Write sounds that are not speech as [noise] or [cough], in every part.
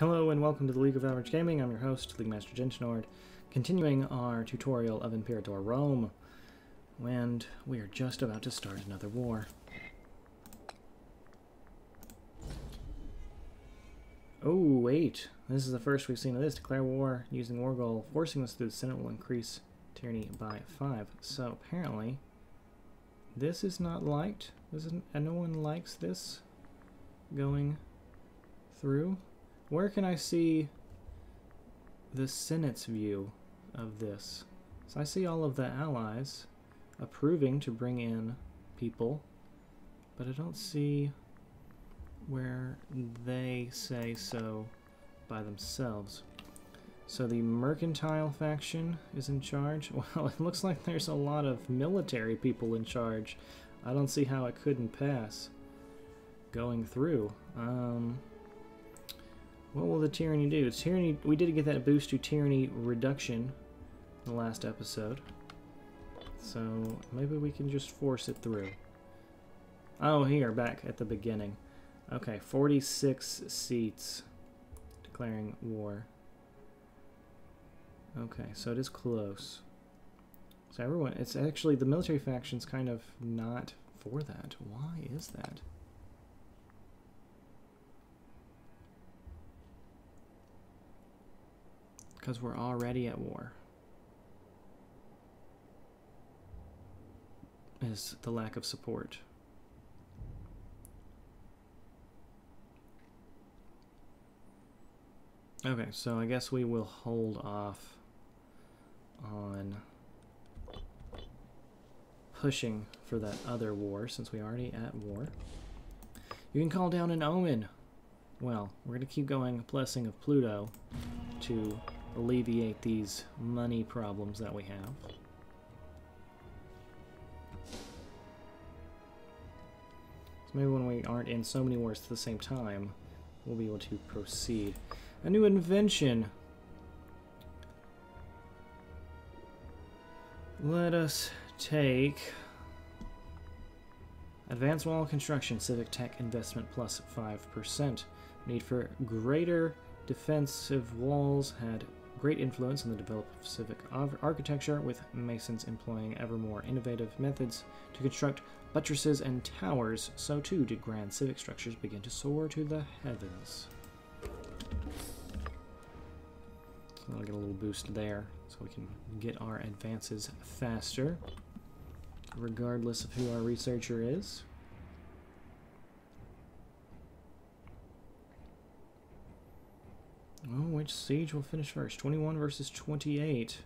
Hello and welcome to the League of Average Gaming. I'm your host, League Master Gentinord, continuing our tutorial of Imperator Rome. And we are just about to start another war. Oh, wait. This is the first we've seen of this. Declare war using war goal. Forcing this through the Senate will increase tyranny by 5. So apparently, this is not liked. This is, and no one likes this going through. Where can I see the Senate's view of this? So I see all of the allies approving to bring in people, but I don't see where they say so by themselves. So the mercantile faction is in charge. [laughs] Well, it looks like there's a lot of military people in charge. I don't see how it couldn't pass going through. Um, what will the tyranny do? It's tyranny. We did get that boost to tyranny reduction in the last episode. So maybe we can just force it through. Oh, here, back at the beginning. Okay, 46 seats. Declaring war. Okay, so it is close. So everyone, it's actually, the military faction's kind of not for that. Why is that? Because we're already at war. Is the lack of support. Okay, so I guess we will hold off on pushing for that other war since we are already at war. You can call down an omen. Well, we're going to keep going Blessing of Pluto to alleviate these money problems that we have. So maybe when we aren't in so many wars at the same time, we'll be able to proceed. A new invention. Let us take Advanced Wall Construction, Civic Tech Investment plus 5%. Need for greater defensive walls had great influence on the development of civic architecture, with masons employing ever more innovative methods to construct buttresses and towers. So too did grand civic structures begin to soar to the heavens. So I'll get a little boost there so we can get our advances faster, regardless of who our researcher is. Oh, which siege will finish first? 21 versus 28.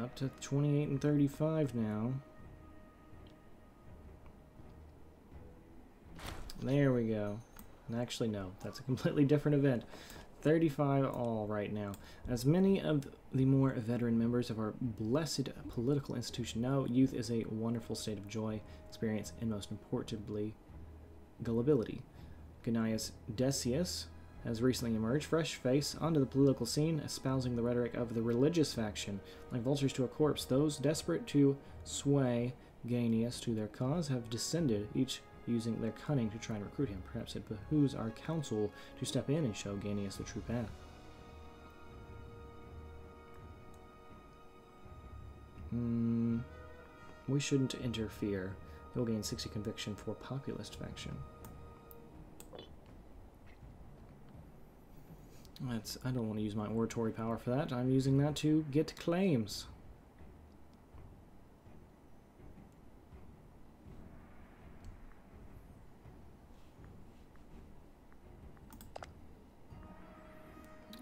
Up to 28 and 35 now. There we go. Actually, no. That's a completely different event. 35 all right now. As many of the more veteran members of our blessed political institution know, youth is a wonderful state of joy, experience, and most importantly, gullibility. Gnaeus Decius has recently emerged, fresh face onto the political scene, espousing the rhetoric of the religious faction. Like vultures to a corpse, those desperate to sway Gnaeus to their cause have descended, each using their cunning to try and recruit him. Perhaps it behooves our council to step in and show Gnaeus the true path. Hmm. We shouldn't interfere. He'll gain 60 conviction for populist faction. That's, I don't want to use my oratory power for that. I'm using that to get claims.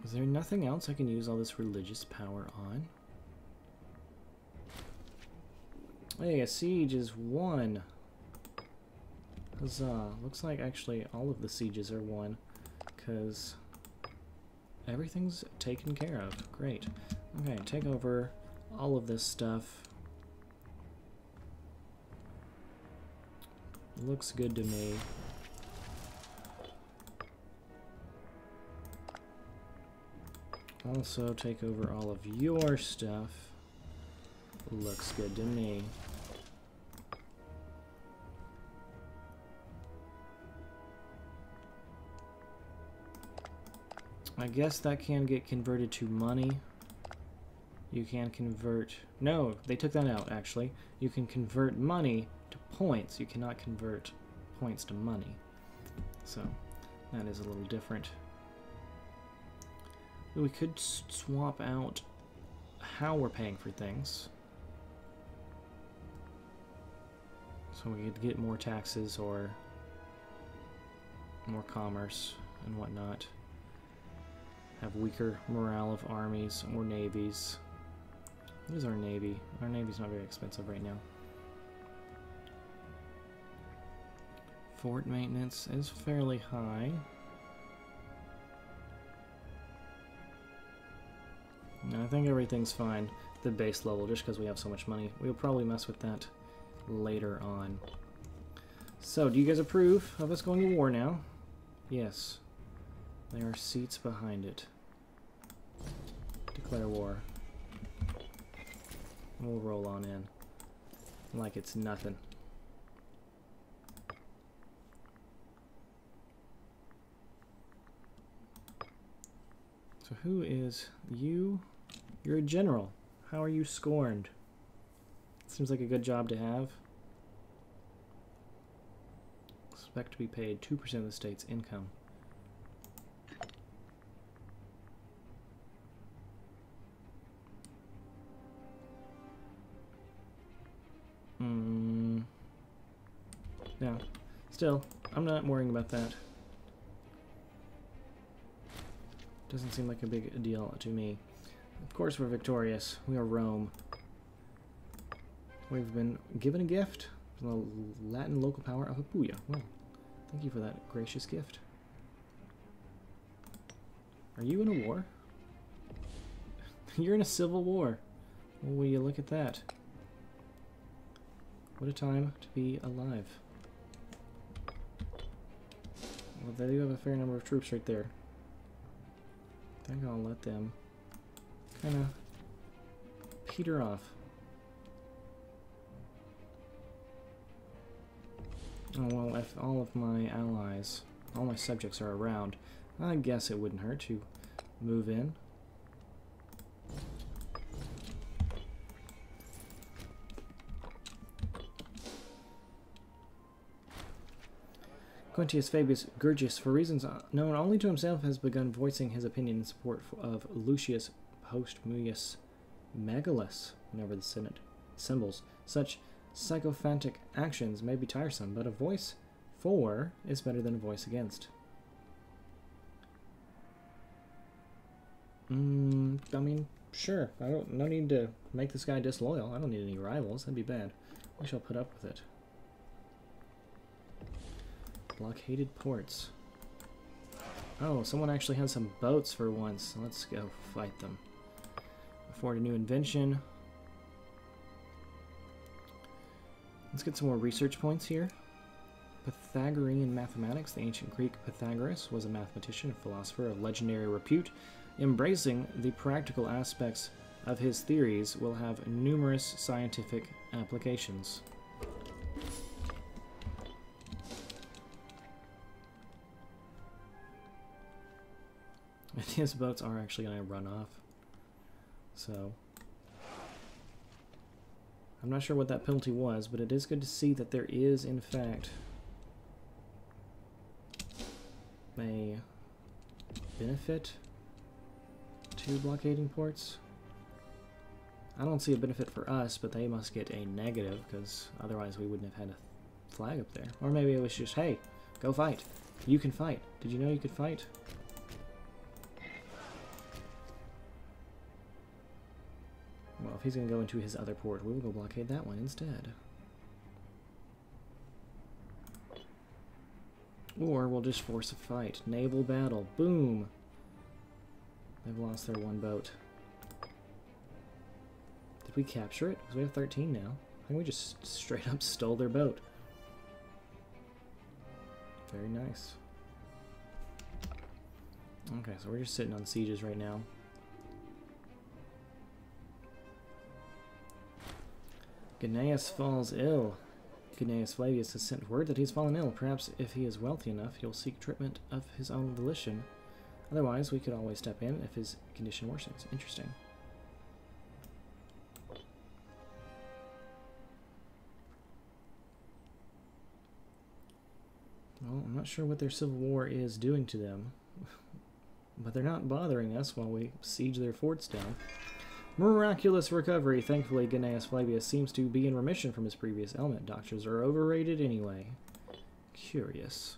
Is there nothing else I can use all this religious power on? Hey, a siege is won. Huzzah. Looks like actually all of the sieges are won. Because everything's taken care of. Great. Okay, take over all of this stuff. Looks good to me. Also take over all of your stuff. Looks good to me. I guess that can get converted to money. You can convert... No, they took that out, actually. You can convert money to points. You cannot convert points to money. So, that is a little different. We could swap out how we're paying for things. So we could get more taxes or more commerce and whatnot. Have weaker morale of armies or navies. What is our navy? Our navy's not very expensive right now. Fort maintenance is fairly high. No, I think everything's fine. The base level, just because we have so much money. We'll probably mess with that later on. So, do you guys approve of us going to war now? Yes. There are seats behind it. Declare war. We'll roll on in. Like it's nothing. So who is you? You're a general. How are you scorned? Seems like a good job to have. Expect to be paid 2% of the state's income. Still, I'm not worrying about that. Doesn't seem like a big deal to me. Of course we're victorious. We are Rome. We've been given a gift from the Latin local power of Apulia. Well, thank you for that gracious gift. Are you in a war? [laughs] You're in a civil war. Well, will you look at that? What a time to be alive. Well, they do have a fair number of troops right there. I think I'll let them kind of peter off. Oh, well, if all of my allies, all my subjects are around, I guess it wouldn't hurt to move in. Quintus Fabius Gurges, for reasons known only to himself, has begun voicing his opinion in support of Lucius Postumius Megellus whenever the Senate assembles. Such sycophantic actions may be tiresome, but a voice for is better than a voice against. Mm, I mean, sure. I don't. No need to make this guy disloyal. I don't need any rivals. That'd be bad. We shall put up with it. Blockaded ports. Oh, someone actually has some boats for once. Let's go fight them. Afford a new invention. Let's get some more research points here. Pythagorean mathematics. The ancient Greek Pythagoras was a mathematician and philosopher of legendary repute. Embracing the practical aspects of his theories will have numerous scientific applications. His boats are actually going to run off. So, I'm not sure what that penalty was, but it is good to see that there is, in fact, a benefit to blockading ports. I don't see a benefit for us, but they must get a negative, because otherwise we wouldn't have had a flag up there. Or maybe it was just, hey, go fight. You can fight. Did you know you could fight? He's going to go into his other port, we will go blockade that one instead. Or we'll just force a fight. Naval battle. Boom! They've lost their one boat. Did we capture it? Because we have 13 now. I think we just straight up stole their boat. Very nice. Okay, so we're just sitting on sieges right now. Gnaeus falls ill. Gnaeus Flavius has sent word that he's fallen ill. Perhaps if he is wealthy enough, he'll seek treatment of his own volition. Otherwise, we could always step in if his condition worsens. Interesting. Well, I'm not sure what their civil war is doing to them, [laughs] but they're not bothering us while we siege their forts down. Miraculous recovery. Thankfully, Gnaeus Flavius seems to be in remission from his previous ailment. Doctors are overrated anyway. Curious.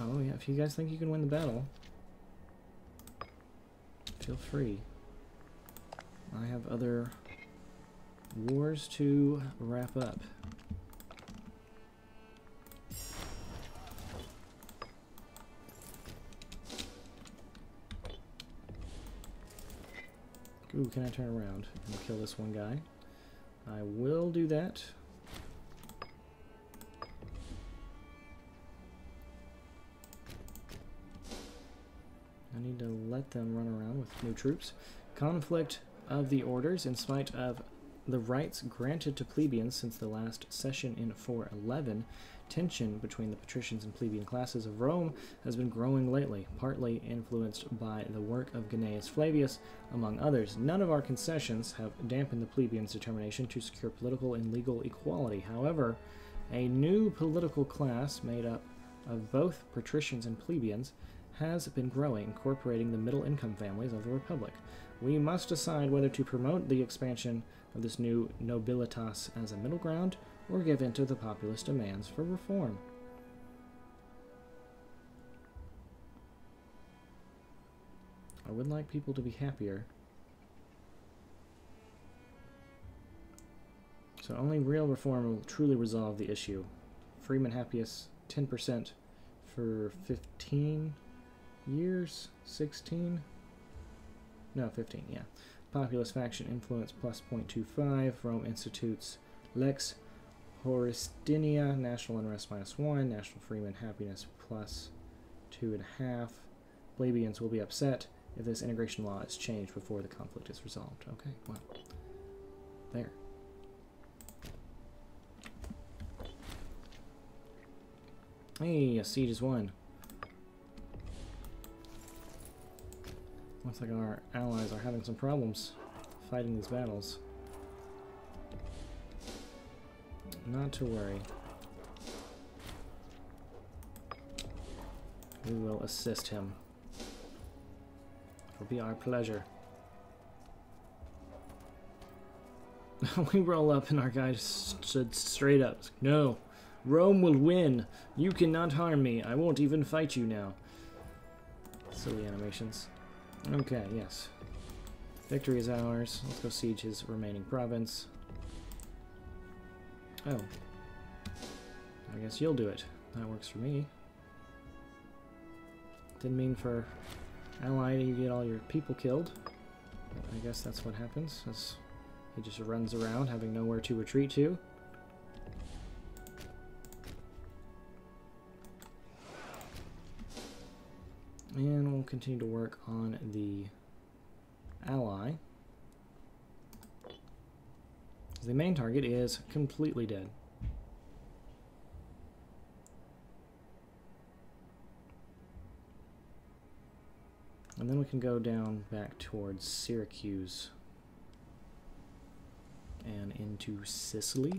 Oh yeah, if you guys think you can win the battle, feel free. I have other wars to wrap up. Ooh, can I turn around and kill this one guy? I will do that. I need to let them run around with new troops. Conflict of the orders, in spite of the rights granted to plebeians since the last session in 411, tension between the patricians and plebeian classes of Rome has been growing lately, partly influenced by the work of Gnaeus Flavius, among others. None of our concessions have dampened the plebeians' determination to secure political and legal equality. However, a new political class made up of both patricians and plebeians has been growing, incorporating the middle income families of the Republic. We must decide whether to promote the expansion of this new nobilitas as a middle ground or give in to the populist demands for reform. I would like people to be happier. So only real reform will truly resolve the issue. Freeman Happius, 10% for 15 years? 16? No, 15, yeah. Populist faction influence plus 0.25. Rome institutes Lex Hortensia, national unrest minus 1. National freeman happiness plus 2.5. Plebeians will be upset if this integration law is changed before the conflict is resolved. Okay, well, there. Hey, a siege is won. Looks like our allies are having some problems fighting these battles. Not to worry. We will assist him. It'll be our pleasure. [laughs] we roll up and our guy stood straight up. No, Rome will win. You cannot harm me. I won't even fight you now. Silly animations. Okay, yes. Victory is ours. Let's go siege his remaining province. Oh. I guess you'll do it. That works for me. Didn't mean for ally to get all your people killed. I guess that's what happens. As he just runs around having nowhere to retreat to. And we'll continue to work on the ally. The main target is completely dead. And then we can go down back towards Syracuse and into Sicily.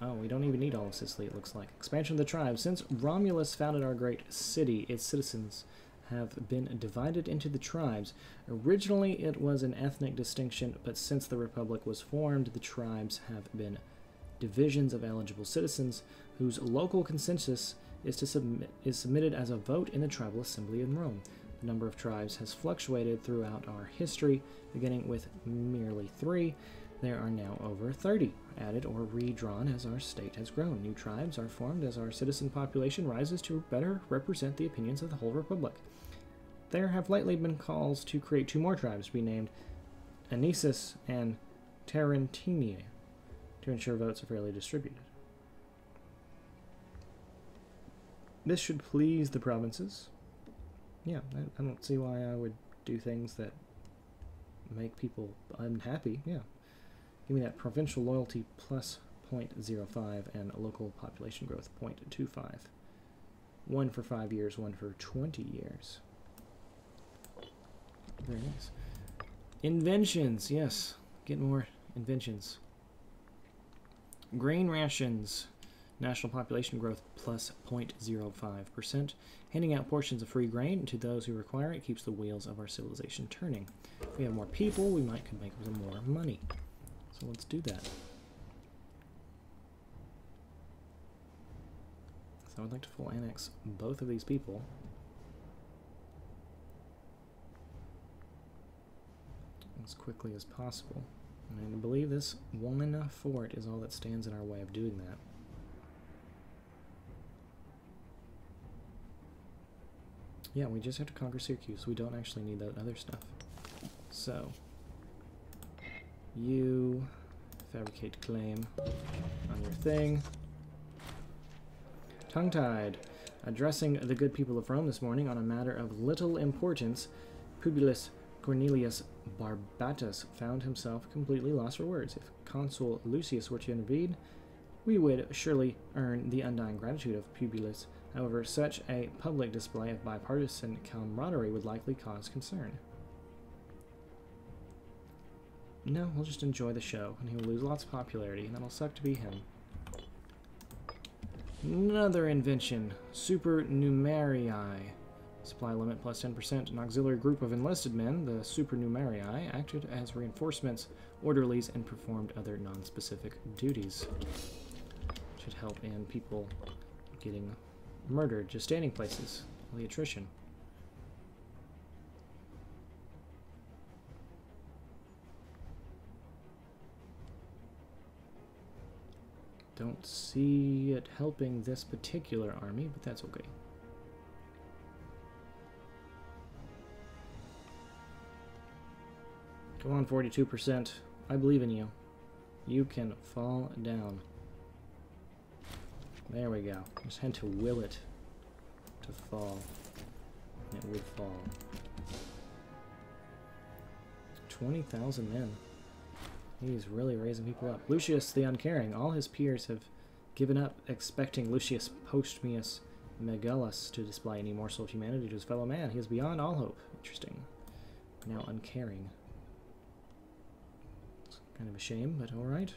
Oh, we don't even need all of Sicily, it looks like. Expansion of the tribe. Since Romulus founded our great city, its citizens have been divided into the tribes. Originally, it was an ethnic distinction, but since the Republic was formed, the tribes have been divisions of eligible citizens whose local consensus is, to submit, is submitted as a vote in the tribal assembly in Rome. The number of tribes has fluctuated throughout our history, beginning with merely three. There are now over 30 added or redrawn as our state has grown. New tribes are formed as our citizen population rises to better represent the opinions of the whole republic. There have lately been calls to create two more tribes to be named Anisus and Tarentina to ensure votes are fairly distributed. This should please the provinces. Yeah, I, I don't see why I would do things that make people unhappy. Yeah. Give me that provincial loyalty plus 0.05 and local population growth 0.25. One for five years, one for 20 years. Very nice. Inventions, yes. Get more inventions. Grain rations. National population growth plus 0.05%. Handing out portions of free grain to those who require it keeps the wheels of our civilization turning. If we have more people, we might could make some more money. So let's do that. So I'd like to full annex both of these people. As quickly as possible. And I believe this one fort is all that stands in our way of doing that. Yeah, we just have to conquer Syracuse. We don't actually need that other stuff. So, you fabricate claim on your thing. Tongue-tied. Addressing the good people of Rome this morning on a matter of little importance, Publius Cornelius Barbatus found himself completely lost for words. If Consul Lucius were to intervene, we would surely earn the undying gratitude of Publius. However, such a public display of bipartisan camaraderie would likely cause concern. No, we'll just enjoy the show, and he will lose lots of popularity, and that'll suck to be him. Another invention, Supernumerii. Supply limit plus 10%. An auxiliary group of enlisted men, the Supernumerii, acted as reinforcements, orderlies, and performed other non-specific duties. Should help in people getting murdered, just standing places, the attrition. Don't see it helping this particular army, but that's okay. Come on, 42%. I believe in you. You can fall down. There we go. Just had to will it to fall. And it would fall. 20,000 men. He's really raising people up. Lucius the Uncaring. All his peers have given up expecting Lucius Postmius Megellus to display any morsel of humanity to his fellow man. He is beyond all hope. Interesting. Now uncaring. Kind of a shame, but alright.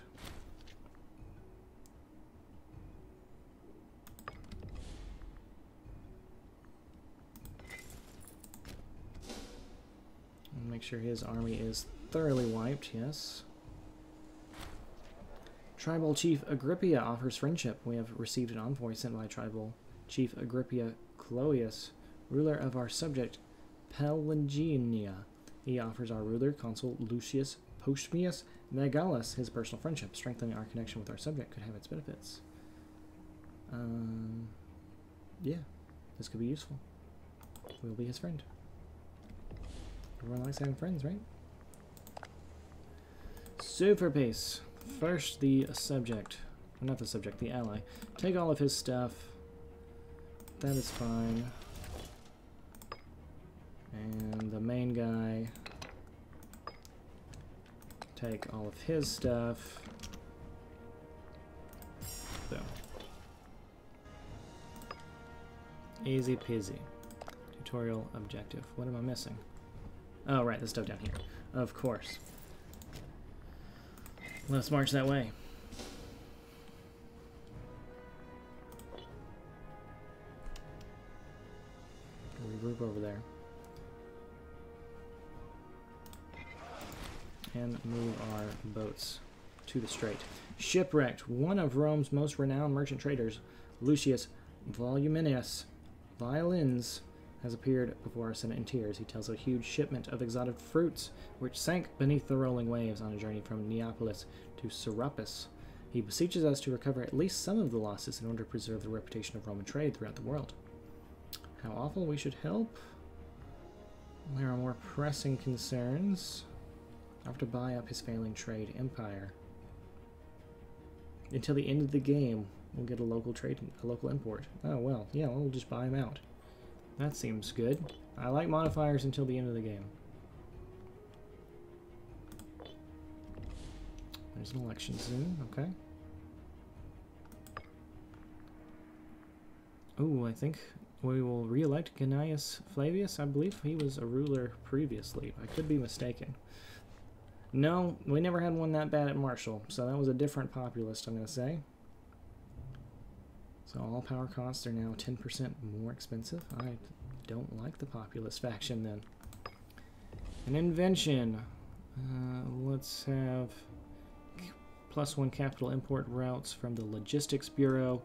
Make sure his army is thoroughly wiped, yes. Tribal Chief Agrippia offers friendship. We have received an envoy sent by Tribal Chief Agrippia Cloius, ruler of our subject Pelaginia. He offers our ruler, Consul Lucius Postmius Megellus, his personal friendship. Strengthening our connection with our subject could have its benefits. Um, yeah, this could be useful. We'll be his friend. Everyone likes having friends, right? Super pace. First, the subject. Not the subject, the ally. Take all of his stuff. That is fine. And the main guy. Take all of his stuff. Boom. Easy peasy. Tutorial objective. What am I missing? Oh, right, the stuff down here. Of course. Let's march that way. Move our boats to the strait. Shipwrecked. One of Rome's most renowned merchant traders, Lucius Volumnius Violens, has appeared before our Senate in tears. He tells of a huge shipment of exotic fruits which sank beneath the rolling waves on a journey from Neapolis to Serapis. He beseeches us to recover at least some of the losses in order to preserve the reputation of Roman trade throughout the world. How awful we should help? There are more pressing concerns. I have to buy up his failing trade empire. Until the end of the game, we'll get a local trade, a local import. Oh well, yeah, we'll just buy him out. That seems good. I like modifiers until the end of the game. There's an election soon, okay. Oh, I think we will re-elect Gnaeus Flavius. I believe he was a ruler previously. I could be mistaken. No, we never had one that bad at martial, so that was a different populist, I'm going to say. So all power costs are now 10% more expensive. I don't like the populist faction then. An invention. Uh, let's have plus one capital import routes from the Logistics Bureau.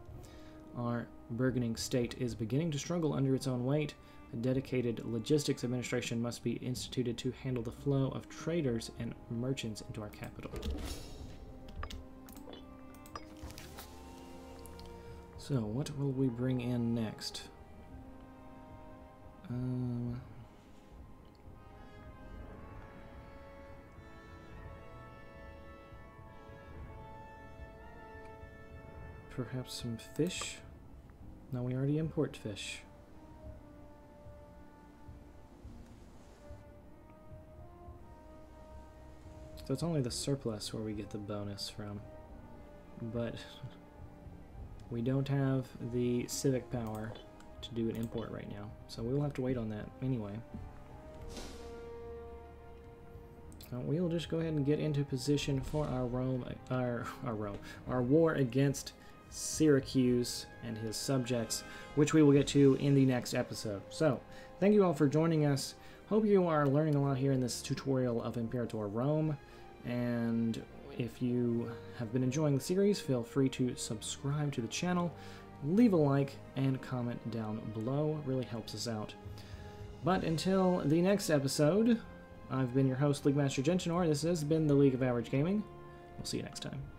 Our burgeoning state is beginning to struggle under its own weight. A dedicated logistics administration must be instituted to handle the flow of traders and merchants into our capital. So, what will we bring in next? Um, perhaps some fish? No, we already import fish. So it's only the surplus where we get the bonus from. But [laughs] we don't have the civic power to do an import right now. So we'll have to wait on that anyway. We'll just go ahead and get into position for our Rome, our, our Rome, our war against Syracuse and his subjects, which we will get to in the next episode. So, thank you all for joining us. Hope you are learning a lot here in this tutorial of Imperator Rome. And if you have been enjoying the series, feel free to subscribe to the channel, leave a like, and comment down below. It really helps us out. But until the next episode, I've been your host, League Master Gentinor. This has been the League of Average Gaming. We'll see you next time.